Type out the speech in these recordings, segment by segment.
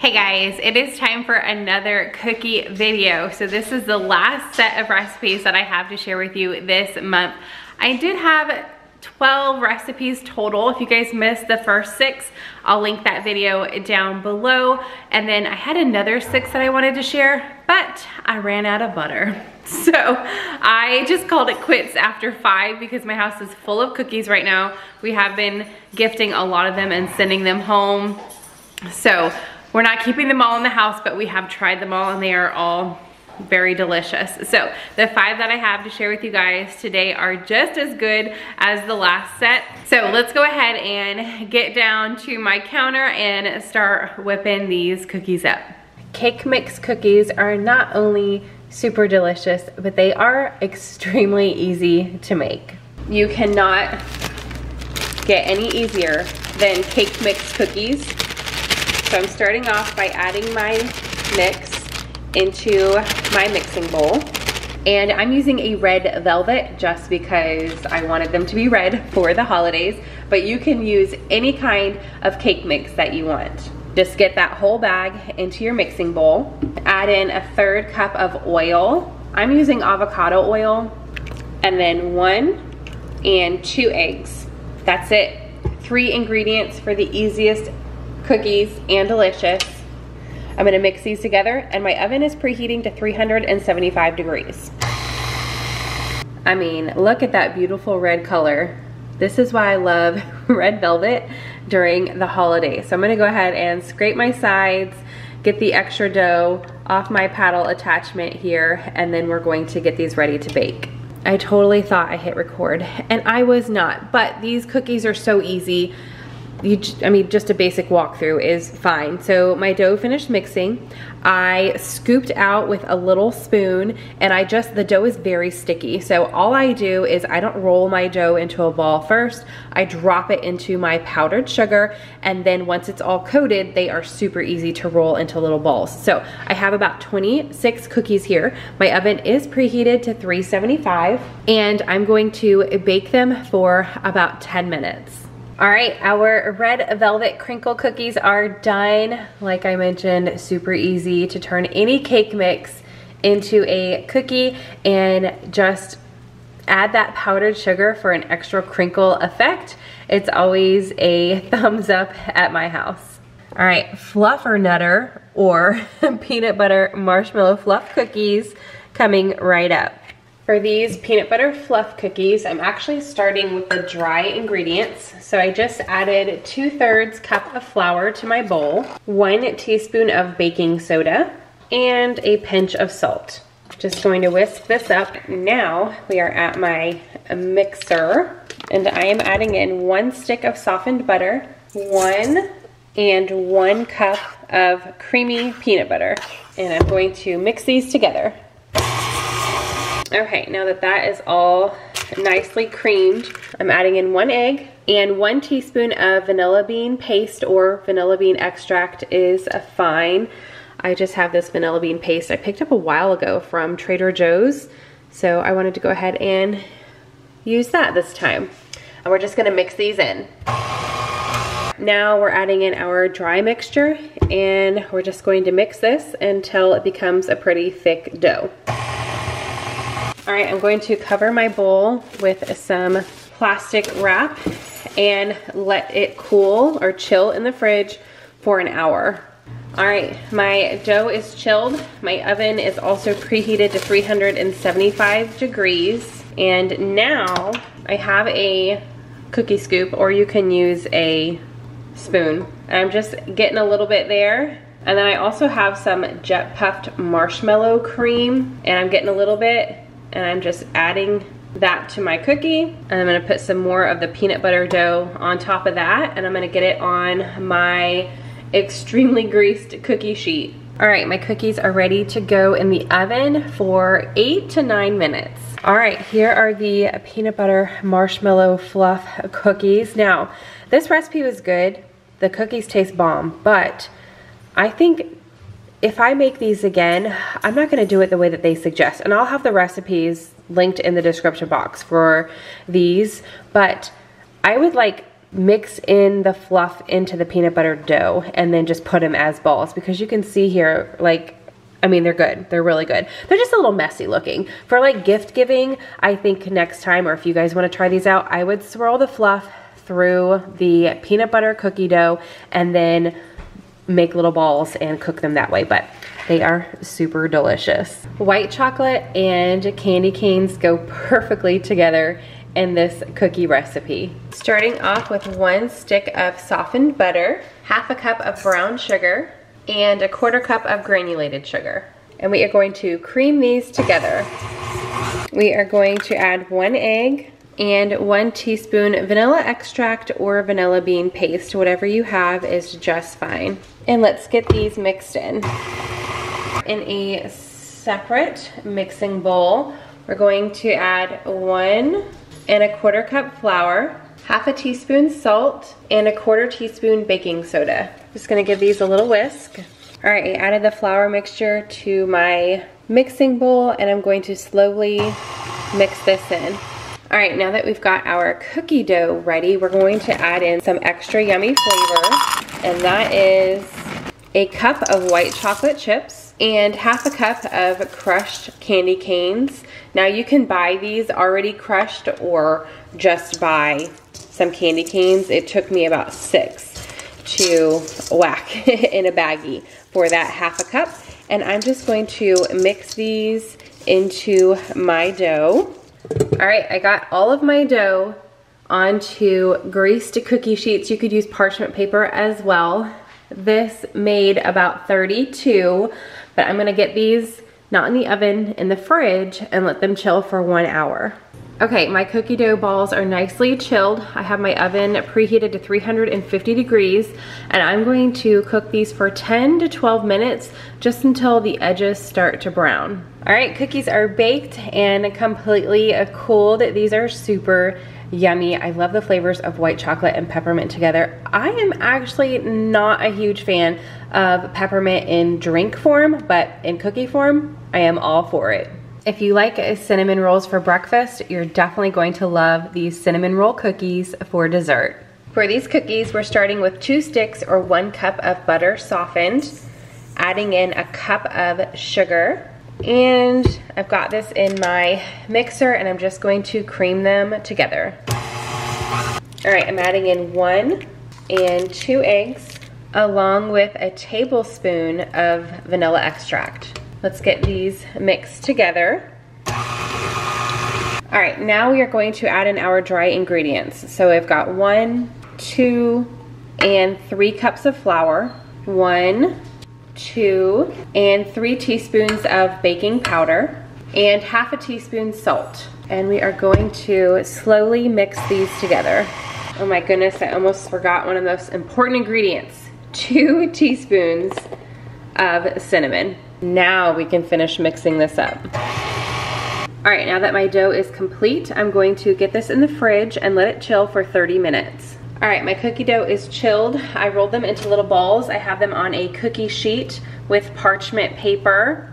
Hey guys, it is time for another cookie video. So this is the last set of recipes that I have to share with you this month. I did have 12 recipes total. If you guys missed the first six, I'll link that video down below. And then I had another six that I wanted to share, but I ran out of butter. So I just called it quits after five because my house is full of cookies right now. We have been gifting a lot of them and sending them home. So we're not keeping them all in the house, but we have tried them all and they are all very delicious. So the five that I have to share with you guys today are just as good as the last set. So let's go ahead and get down to my counter and start whipping these cookies up. Cake mix cookies are not only super delicious, but they are extremely easy to make. You cannot get any easier than cake mix cookies so I'm starting off by adding my mix into my mixing bowl. And I'm using a red velvet just because I wanted them to be red for the holidays, but you can use any kind of cake mix that you want. Just get that whole bag into your mixing bowl. Add in a third cup of oil. I'm using avocado oil. And then one and two eggs. That's it. Three ingredients for the easiest cookies, and delicious. I'm gonna mix these together and my oven is preheating to 375 degrees. I mean, look at that beautiful red color. This is why I love red velvet during the holidays. So I'm gonna go ahead and scrape my sides, get the extra dough off my paddle attachment here, and then we're going to get these ready to bake. I totally thought I hit record, and I was not, but these cookies are so easy you, I mean, just a basic walkthrough is fine. So my dough finished mixing. I scooped out with a little spoon and I just, the dough is very sticky. So all I do is I don't roll my dough into a ball first. I drop it into my powdered sugar and then once it's all coated, they are super easy to roll into little balls. So I have about 26 cookies here. My oven is preheated to 375 and I'm going to bake them for about 10 minutes. All right, our red velvet crinkle cookies are done. Like I mentioned, super easy to turn any cake mix into a cookie and just add that powdered sugar for an extra crinkle effect. It's always a thumbs up at my house. All right, fluffernutter or peanut butter marshmallow fluff cookies coming right up. For these peanut butter fluff cookies, I'm actually starting with the dry ingredients. So I just added 2 thirds cup of flour to my bowl, one teaspoon of baking soda, and a pinch of salt. Just going to whisk this up. Now we are at my mixer and I am adding in one stick of softened butter, one and one cup of creamy peanut butter. And I'm going to mix these together. Okay, now that that is all nicely creamed, I'm adding in one egg and one teaspoon of vanilla bean paste or vanilla bean extract is fine. I just have this vanilla bean paste I picked up a while ago from Trader Joe's. So I wanted to go ahead and use that this time. And we're just gonna mix these in. Now we're adding in our dry mixture and we're just going to mix this until it becomes a pretty thick dough. All right, I'm going to cover my bowl with some plastic wrap and let it cool or chill in the fridge for an hour. All right, my dough is chilled. My oven is also preheated to 375 degrees. And now I have a cookie scoop or you can use a spoon. I'm just getting a little bit there. And then I also have some jet puffed marshmallow cream and I'm getting a little bit and I'm just adding that to my cookie and I'm gonna put some more of the peanut butter dough on top of that and I'm gonna get it on my extremely greased cookie sheet. All right, my cookies are ready to go in the oven for eight to nine minutes. All right, here are the peanut butter marshmallow fluff cookies. Now, this recipe was good. The cookies taste bomb, but I think if I make these again, I'm not gonna do it the way that they suggest. And I'll have the recipes linked in the description box for these, but I would like mix in the fluff into the peanut butter dough and then just put them as balls because you can see here like I mean, they're good. They're really good. They're just a little messy looking. For like gift giving, I think next time, or if you guys want to try these out, I would swirl the fluff through the peanut butter cookie dough and then make little balls and cook them that way. But they are super delicious. White chocolate and candy canes go perfectly together in this cookie recipe. Starting off with one stick of softened butter, half a cup of brown sugar, and a quarter cup of granulated sugar. And we are going to cream these together. We are going to add one egg and one teaspoon vanilla extract or vanilla bean paste. Whatever you have is just fine. And let's get these mixed in in a separate mixing bowl, we're going to add one and a quarter cup flour, half a teaspoon salt, and a quarter teaspoon baking soda. Just gonna give these a little whisk. All right, I added the flour mixture to my mixing bowl and I'm going to slowly mix this in. All right, now that we've got our cookie dough ready, we're going to add in some extra yummy flavor, and that is a cup of white chocolate chips, and half a cup of crushed candy canes. Now you can buy these already crushed or just buy some candy canes. It took me about six to whack in a baggie for that half a cup. And I'm just going to mix these into my dough. All right, I got all of my dough onto greased cookie sheets. You could use parchment paper as well. This made about 32 but I'm gonna get these not in the oven, in the fridge, and let them chill for one hour. Okay, my cookie dough balls are nicely chilled. I have my oven preheated to 350 degrees, and I'm going to cook these for 10 to 12 minutes, just until the edges start to brown. All right, cookies are baked and completely cooled. These are super yummy. I love the flavors of white chocolate and peppermint together. I am actually not a huge fan of peppermint in drink form, but in cookie form, I am all for it. If you like cinnamon rolls for breakfast, you're definitely going to love these cinnamon roll cookies for dessert. For these cookies, we're starting with two sticks or one cup of butter softened, adding in a cup of sugar, and I've got this in my mixer and I'm just going to cream them together. All right, I'm adding in one and two eggs along with a tablespoon of vanilla extract. Let's get these mixed together. All right, now we are going to add in our dry ingredients. So I've got one, two, and three cups of flour, one, two, and three teaspoons of baking powder, and half a teaspoon salt. And we are going to slowly mix these together. Oh my goodness, I almost forgot one of the most important ingredients. Two teaspoons of cinnamon. Now we can finish mixing this up. All right, now that my dough is complete, I'm going to get this in the fridge and let it chill for 30 minutes. All right, my cookie dough is chilled. I rolled them into little balls. I have them on a cookie sheet with parchment paper.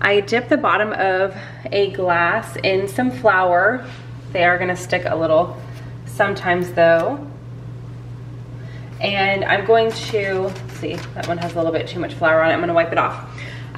I dip the bottom of a glass in some flour. They are gonna stick a little sometimes though. And I'm going to, see, that one has a little bit too much flour on it. I'm gonna wipe it off.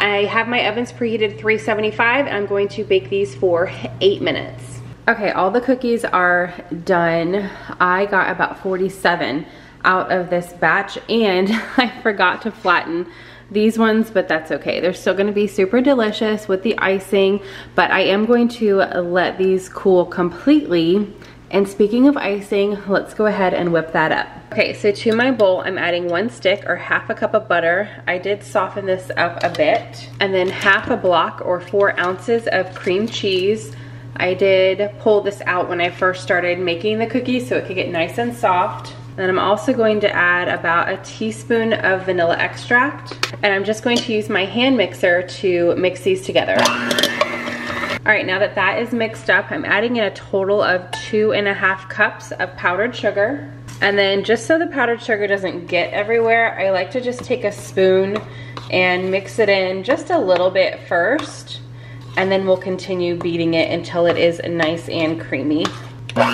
I have my ovens preheated 375 and I'm going to bake these for eight minutes. Okay, all the cookies are done. I got about 47 out of this batch and I forgot to flatten these ones, but that's okay. They're still gonna be super delicious with the icing, but I am going to let these cool completely. And speaking of icing, let's go ahead and whip that up. Okay, so to my bowl, I'm adding one stick or half a cup of butter. I did soften this up a bit. And then half a block or four ounces of cream cheese. I did pull this out when I first started making the cookies so it could get nice and soft. Then I'm also going to add about a teaspoon of vanilla extract. And I'm just going to use my hand mixer to mix these together. All right, now that that is mixed up, I'm adding in a total of two and a half cups of powdered sugar. And then just so the powdered sugar doesn't get everywhere, I like to just take a spoon and mix it in just a little bit first and then we'll continue beating it until it is nice and creamy. All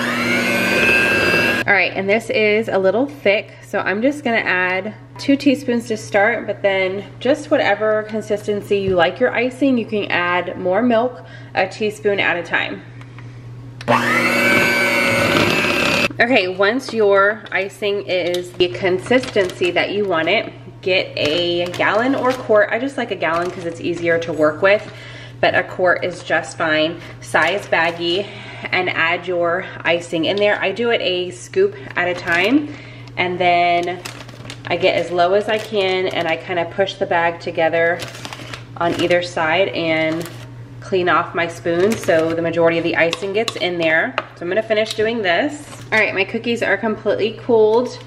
right, and this is a little thick, so I'm just gonna add two teaspoons to start, but then just whatever consistency you like your icing, you can add more milk, a teaspoon at a time. Okay, once your icing is the consistency that you want it, get a gallon or quart. I just like a gallon because it's easier to work with, but a quart is just fine. Size baggie and add your icing in there. I do it a scoop at a time and then I get as low as I can and I kind of push the bag together on either side and clean off my spoon so the majority of the icing gets in there. So I'm gonna finish doing this. All right, my cookies are completely cooled.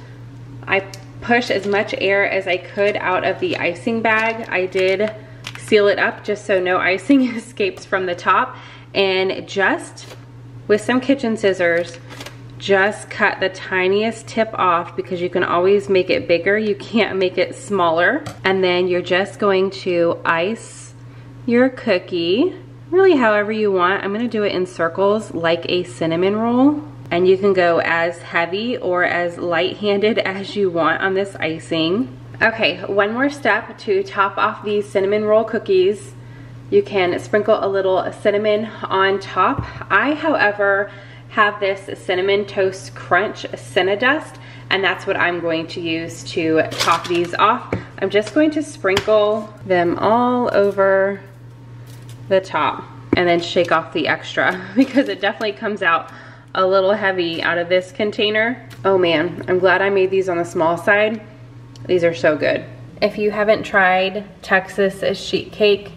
I pushed as much air as I could out of the icing bag. I did seal it up just so no icing escapes from the top and just with some kitchen scissors, just cut the tiniest tip off because you can always make it bigger. You can't make it smaller. And then you're just going to ice your cookie really however you want. I'm gonna do it in circles like a cinnamon roll. And you can go as heavy or as light-handed as you want on this icing. Okay, one more step to top off these cinnamon roll cookies. You can sprinkle a little cinnamon on top. I, however, have this Cinnamon Toast Crunch Cinnadust, and that's what I'm going to use to top these off. I'm just going to sprinkle them all over the top and then shake off the extra because it definitely comes out a little heavy out of this container. Oh man, I'm glad I made these on the small side. These are so good. If you haven't tried Texas sheet cake,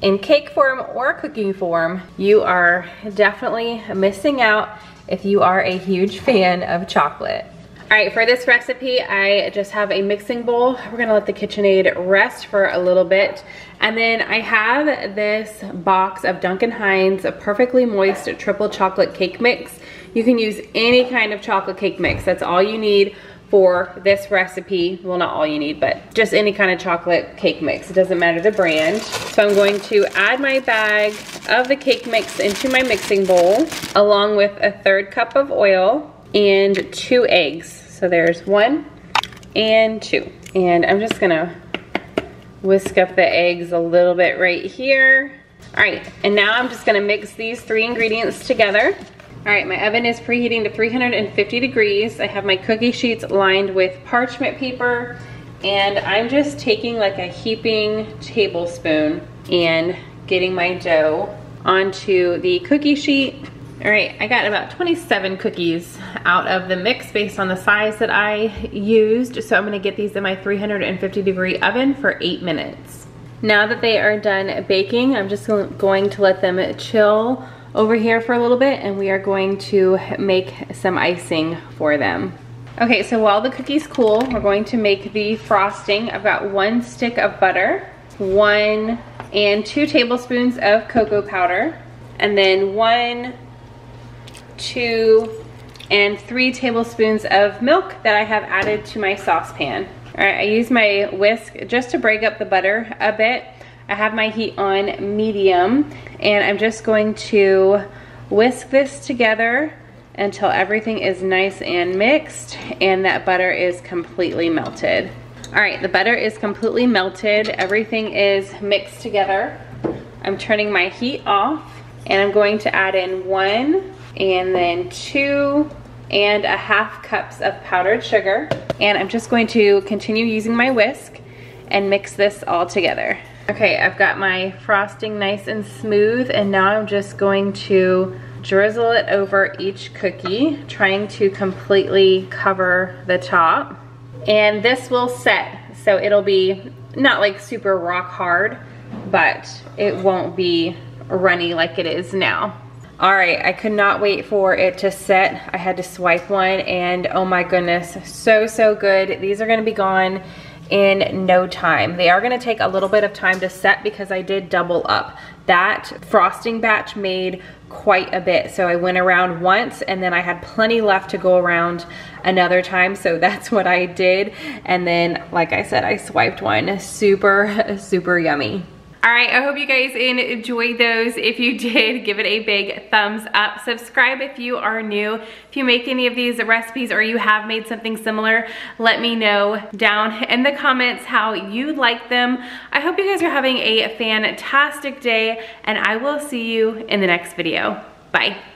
in cake form or cooking form, you are definitely missing out if you are a huge fan of chocolate. All right, for this recipe, I just have a mixing bowl. We're gonna let the KitchenAid rest for a little bit. And then I have this box of Duncan Hines Perfectly Moist Triple Chocolate Cake Mix. You can use any kind of chocolate cake mix. That's all you need for this recipe. Well, not all you need, but just any kind of chocolate cake mix. It doesn't matter the brand. So I'm going to add my bag of the cake mix into my mixing bowl, along with a third cup of oil and two eggs. So there's one and two. And I'm just gonna whisk up the eggs a little bit right here. All right, and now I'm just gonna mix these three ingredients together. All right, my oven is preheating to 350 degrees. I have my cookie sheets lined with parchment paper and I'm just taking like a heaping tablespoon and getting my dough onto the cookie sheet. All right, I got about 27 cookies out of the mix based on the size that I used. So I'm gonna get these in my 350 degree oven for eight minutes. Now that they are done baking, I'm just going to let them chill over here for a little bit and we are going to make some icing for them. Okay, so while the cookies cool, we're going to make the frosting. I've got one stick of butter, one and two tablespoons of cocoa powder, and then one, two, and three tablespoons of milk that I have added to my saucepan. All right, I use my whisk just to break up the butter a bit I have my heat on medium and I'm just going to whisk this together until everything is nice and mixed and that butter is completely melted. All right, the butter is completely melted. Everything is mixed together. I'm turning my heat off and I'm going to add in one and then two and a half cups of powdered sugar. And I'm just going to continue using my whisk and mix this all together. Okay, I've got my frosting nice and smooth and now I'm just going to drizzle it over each cookie, trying to completely cover the top. And this will set, so it'll be not like super rock hard, but it won't be runny like it is now. All right, I could not wait for it to set. I had to swipe one and oh my goodness, so, so good. These are gonna be gone in no time. They are gonna take a little bit of time to set because I did double up. That frosting batch made quite a bit. So I went around once and then I had plenty left to go around another time. So that's what I did. And then, like I said, I swiped one super, super yummy. All right, I hope you guys enjoyed those. If you did, give it a big thumbs up. Subscribe if you are new. If you make any of these recipes or you have made something similar, let me know down in the comments how you like them. I hope you guys are having a fantastic day and I will see you in the next video. Bye.